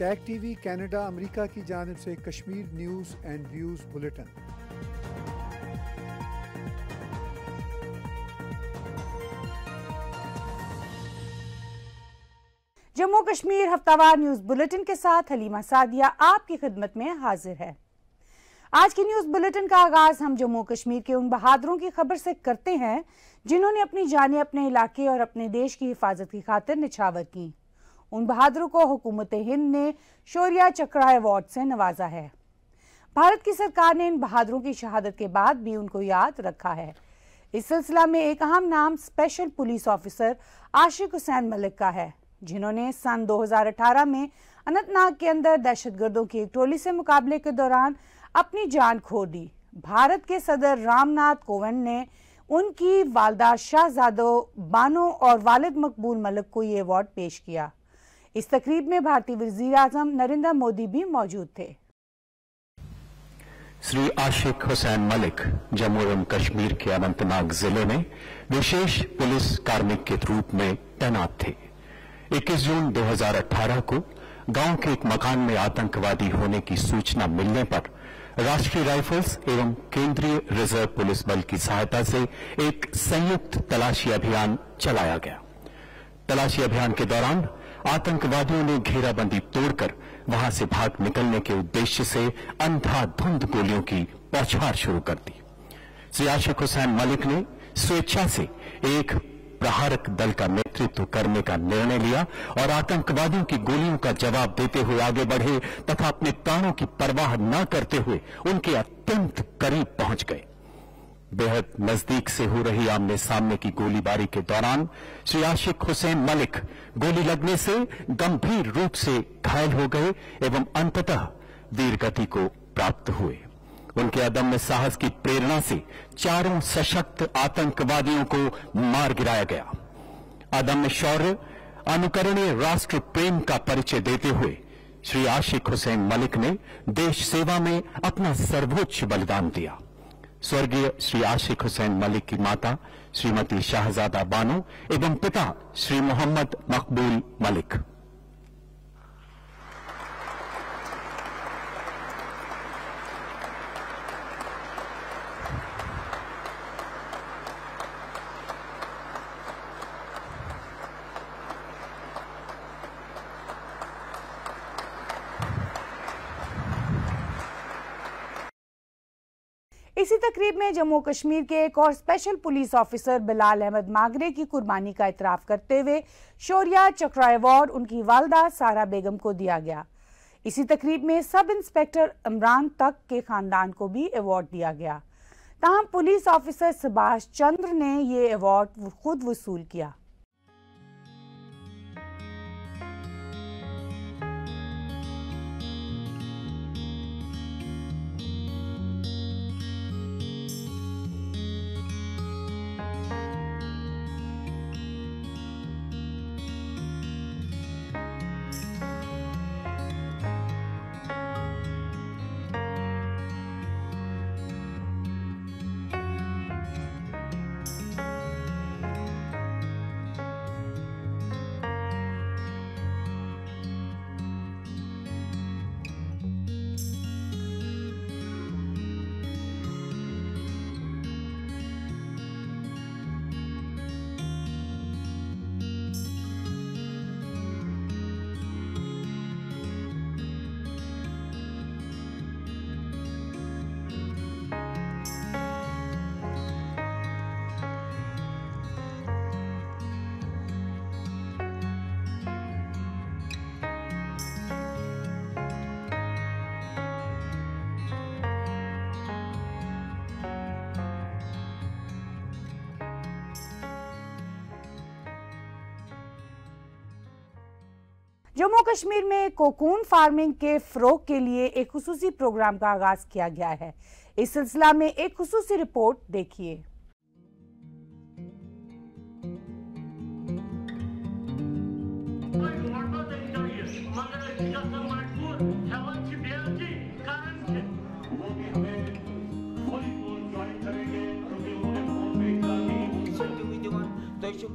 Tag TV Canada America की जानब से Kashmir news and views bulletin Jammu Kashmir हफ्तावार news bulletin के साथ हलीमा सादिया आपकी खिदमत में हाजिर है। आज की न्यूज़ बुलेटिन का आगाज़ हम जम्मू कश्मीर के उन बहादुरों की खबर से करते हैं, जिन्होंने अपनी जाने अपने इलाके और अपने देश की हिफाजत की खातिर निछावर की। उन बहादुरों को हुकूमत हिंद ने शौर्या चक्रा अवार्ड से नवाजा है। भारत की सरकार ने इन बहादुरों की शहादत के बाद भी उनको याद रखा है। इस सिलसिला में एक अहम नाम special police officer Ashiq Hussain Malik का है, जिन्होंने सन 2018 में अनंतनाग के अंदर दहशतगर्दों की एक टोली से मुकाबले के दौरान अपनी जान खो दी। भारत के सदर रामनाथ कोविंद ने उनकी वालदा शाहजादो बानो और वालिद मकबूल मलिक को ये अवार्ड पेश किया। इस तकरीब में भारतीय वज़ीर आज़म नरेंद्र मोदी भी मौजूद थे। श्री आशिक हुसैन मलिक जम्मू एवं कश्मीर के अनंतनाग ज़िले में विशेष पुलिस कार्मिक के रूप में तैनात थे। 21 जून 2018 को गाँव के एक मकान में आतंकवादी होने की सूचना मिलने पर राष्ट्रीय राइफल्स एवं केंद्रीय रिज़र्व पुलिस बल की सहायता से एक संयुक्त तलाशी अभियान चलाया गया। तलाशी अभियान के दौरान आतंकवादियों ने घेराबंदी तोड़कर वहाँ से भाग निकलने के उद्देश्य से अंधाधुंध गोलियों की बौछार शुरू कर दी। श्री आशिक हुसैन मलिक ने स्वेच्छा से एक प्रहारक दल का नेतृत्व करने का निर्णय लिया और आतंकवादियों की गोलियों का जवाब देते हुए आगे बढ़े तथा अपने प्राणों की परवाह न करते हुए उनके अत्यंत करीब पहुँच गए। बेहद नज़दीक से हो रही आमने सामने की गोलीबारी के दौरान श्री आशिक हुसैन मलिक गोली लगने से गंभीर रूप से घायल हो गए एवं अंततः वीरगति को प्राप्त हुए। उनके अदम्य साहस की प्रेरणा से चारों सशक्त आतंकवादियों को मार गिराया गया। अदम्य शौर्य, अनुकरणीय राष्ट्र प्रेम का परिचय देते हुए श्री आशिक हुसैन मलिक ने देश सेवा में अपना सर्वोच्च बलिदान दिया। स्वर्गीय श्री आशिक हुसैन मलिक की माता, श्रीमती शाहजादा बानो एवं पिता श्री मोहम्मद मकबूल मलिक। इसी तकरीब में जम्मू कश्मीर के एक और special police officer Bilal Ahmad Magray की कुर्बानी का इतराफ करते हुए शौर्या चक्रा अवार्ड उनकी वालदा सारा बेगम को दिया गया। इसी तकरीब में सब इंस्पेक्टर इमरान तक के खानदान को भी अवार्ड दिया गया। तहम पुलिस ऑफिसर सुभाष चंद्र ने ये अवार्ड खुद वसूल किया। जम्मू कश्मीर में कोकून फ़ार्मिंग के फ़रोग के लिए एक खसूसी प्रोग्राम का आगाज़ किया गया है। इस सिलसिला में एक खसूसी रिपोर्ट देखिए।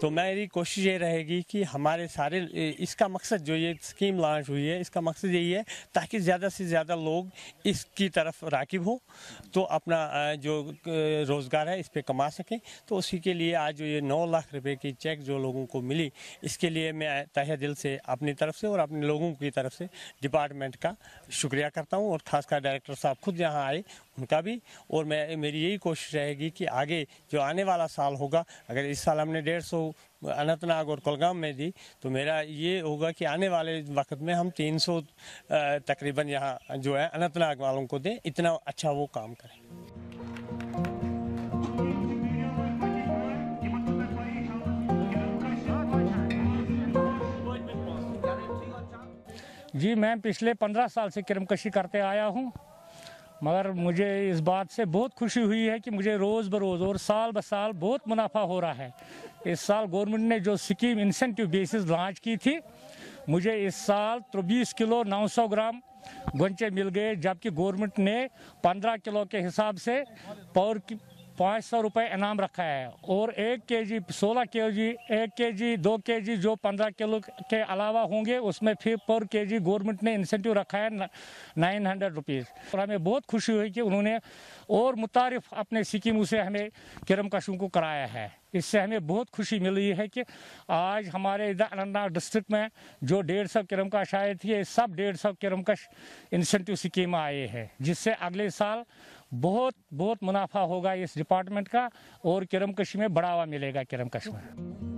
तो मेरी कोशिश ये रहेगी कि हमारे सारे इसका मकसद जो ये स्कीम लॉन्च हुई है, इसका मकसद यही है ताकि ज़्यादा से ज़्यादा लोग इसकी तरफ़ राकिब हो तो अपना जो रोज़गार है इस पर कमा सकें। तो उसी के लिए आज जो ये नौ लाख रुपए की चेक जो लोगों को मिली, इसके लिए मैं तहे दिल से अपनी तरफ़ से और अपने लोगों की तरफ़ से डिपार्टमेंट का शुक्रिया करता हूँ और ख़ासकर डायरेक्टर साहब खुद यहाँ आए उनका भी। और मैं मेरी यही कोशिश रहेगी कि आगे जो आने वाला साल होगा अगर इस साल हमने डेढ़ सौ अनंतनाग और कुलगाम में दी तो मेरा ये होगा कि आने वाले वक्त में हम 300 अ, तकरीबन यहाँ जो है अनंतनाग वालों को दें इतना अच्छा वो काम करें। जी मैं पिछले पंद्रह साल से किरमकशी करते आया हूँ। मगर मुझे इस बात से बहुत खुशी हुई है कि मुझे रोज़ बरोज़ और साल ब साल बहुत मुनाफा हो रहा है। इस साल गवर्नमेंट ने जो स्कीम इंसेंटिव बेसिस लॉन्च की थी, मुझे इस साल चौबीस किलो 900 ग्राम गुंचे मिल गए, जबकि गवर्नमेंट ने 15 किलो के हिसाब से पर पाँच सौ रुपये इनाम रखा है और एक के जी सोलह के जी एक के जी दो के जी जो पंद्रह किलो के अलावा होंगे, उसमें फिर पर के जी गवर्नमेंट ने इंसेंटिव रखा है नाइन हंड्रेड रुपीज़ और हमें बहुत खुशी हुई कि उन्होंने और मुतारफ अपने सिक्किम से हमें किरम कशों को कराया है। इससे हमें बहुत खुशी मिली है कि आज हमारे इधर अनंतनाग डिस्ट्रिक्ट में जो डेढ़ सौ किरम कश आए थे सब डेढ़ सौ किरम कश इंसेंटिव स्कीम आए हैं, जिससे अगले साल बहुत बहुत मुनाफा होगा इस डिपार्टमेंट का और किरम कशी में बढ़ावा मिलेगा किरम कश में।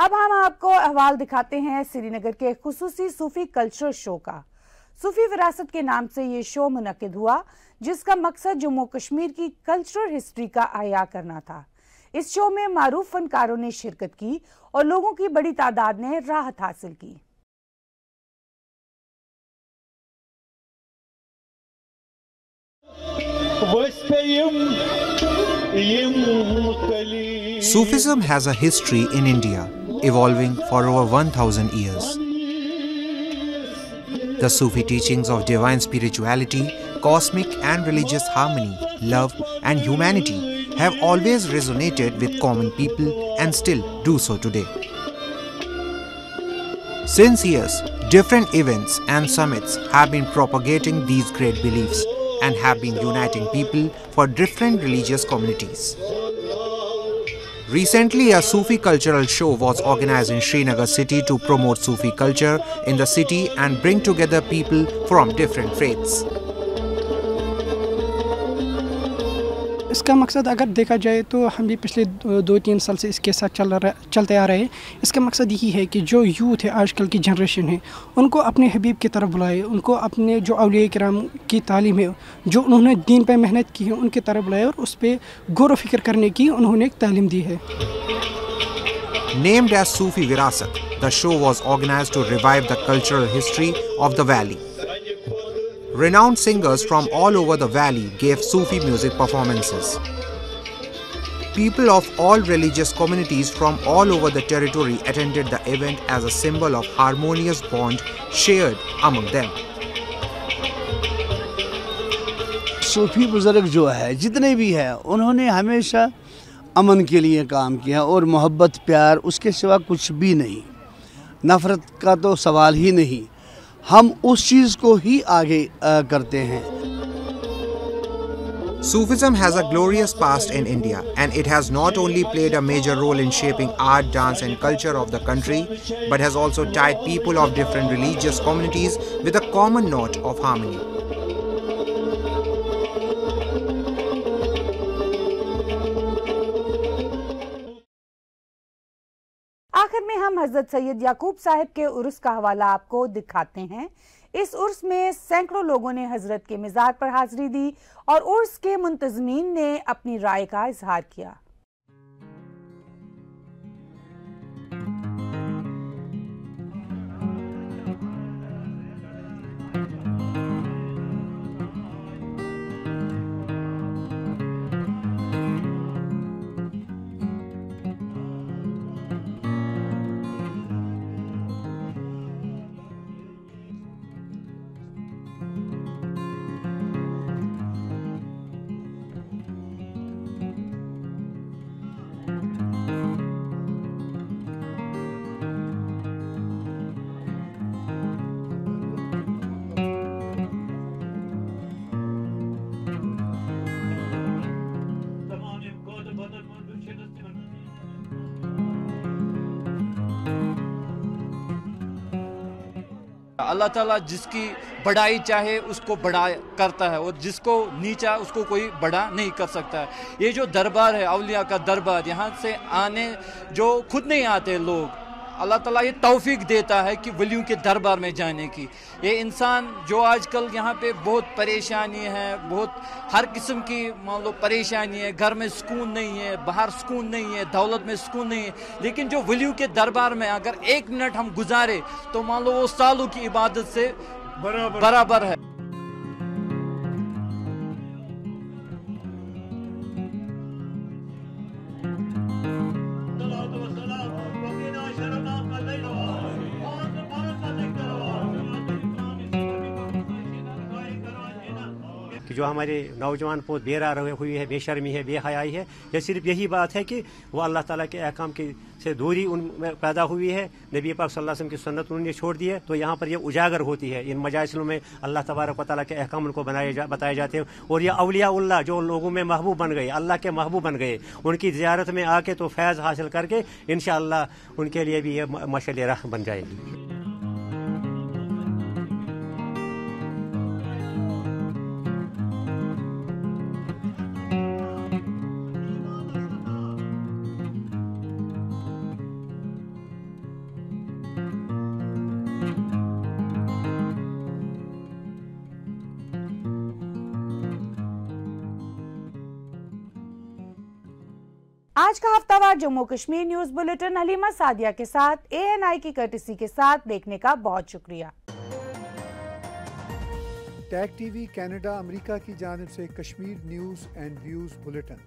अब हम आपको अहवाल दिखाते हैं श्रीनगर के खसूसी सूफी कल्चर शो का। सूफी विरासत के नाम से ये शो मुनद हुआ जिसका मकसद जम्मू कश्मीर की कल्चरल हिस्ट्री का आया करना था। इस शो में मारूफ फनकारों ने शिरकत की और लोगों की बड़ी तादाद ने राहत हासिल की। Sufism has a history in India, evolving for over 1000 years. The Sufi teachings of divine spirituality, cosmic and religious harmony, love, and humanity have always resonated with common people and still do so today. Since years, different events and summits have been propagating these great beliefs and have been uniting people for different religious communities. Recently, a Sufi cultural show was organized in Srinagar city to promote Sufi culture in the city and bring together people from different faiths. इसका मकसद अगर देखा जाए तो हम भी पिछले दो तीन साल से इसके साथ चल रहा चलते आ रहे हैं इसका मकसद यही है कि जो यूथ है आजकल की जनरेशन है उनको अपने हबीब की तरफ़ बुलाए उनको अपने जो अलिया कराम की तालीम है जो उन्होंने दीन पे मेहनत की है उनकी तरफ़ बुलाए और उस पर गौर व फ़िक्र करने की उन्होंने एक तालीम दी है Named as Sufi Virasat, the show was organized to revive the cultural history of the valley. Renowned singers from all over the valley gave Sufi music performances. people of all religious communities from all over the territory attended the event as a symbol of harmonious bond shared among them. सूफी बुज़ुर्ग जो है जितने भी हैं उन्होंने हमेशा अमन के लिए काम किया और मोहब्बत प्यार उसके सिवा कुछ भी नहीं नफ़रत का तो सवाल ही नहीं हम उस चीज़ को ही आगे करते हैं Sufism has a glorious past in India and it has not only played a major role in shaping art, dance and culture of the country but has also tied people of different religious communities with a common note of harmony. हज़रत सैयद याकूब साहब के उर्स का हवाला आपको दिखाते हैं। इस उर्स में सैकड़ों लोगों ने हज़रत के मिजार पर हाजिरी दी और उर्स के मुंतजमीन ने अपनी राय का इजहार किया। अल्लाह ताला जिसकी बढ़ाई चाहे उसको बड़ा करता है और जिसको नीचा उसको कोई बड़ा नहीं कर सकता है। ये जो दरबार है अलिया का दरबार, यहाँ से आने जो खुद नहीं आते लोग अल्लाह ताला ये तौफीक देता है कि वलियों के दरबार में जाने की। ये इंसान जो आजकल यहाँ पे बहुत परेशानी है बहुत हर किस्म की मान लो परेशानी है घर में सुकून नहीं है बाहर सुकून नहीं है दौलत में सुकून नहीं है लेकिन जो वलियों के दरबार में अगर एक मिनट हम गुजारे तो मान लो वो सालों की इबादत से बराबर। बराबर है। जो हमारे नौजवान पोत बेरा रहे हुई है बेशर्मी है बेहयाई है यह सिर्फ़ यही बात है कि वो अल्लाह ताला के अहकाम की से दूरी उनमें पैदा हुई है। नबी पाक सल्लल्लाहु अलैहि वसल्लम की सुन्नत उन्होंने छोड़ दी है। तो यहाँ पर यह उजागर होती है। इन मजाइसलों में अल्लाह तबारक ताला के अहकाम उनको बनाए जा, बताए जाते हैं। और यह अलिया जो लोगों में महबूब बन गए अल्लाह के महबूब बन गए उनकी जियारत में आके तो फैज़ हासिल करके इन उनके लिए भी यह मशल राह बन जाएगी। आज का हफ्तावार जम्मू कश्मीर न्यूज़ बुलेटिन हलीमा सादिया के साथ एएनआई की कर्टिसी के साथ देखने का बहुत शुक्रिया। टैग टीवी, कनाडा, अमेरिका की जानब से Kashmir news and views bulletin.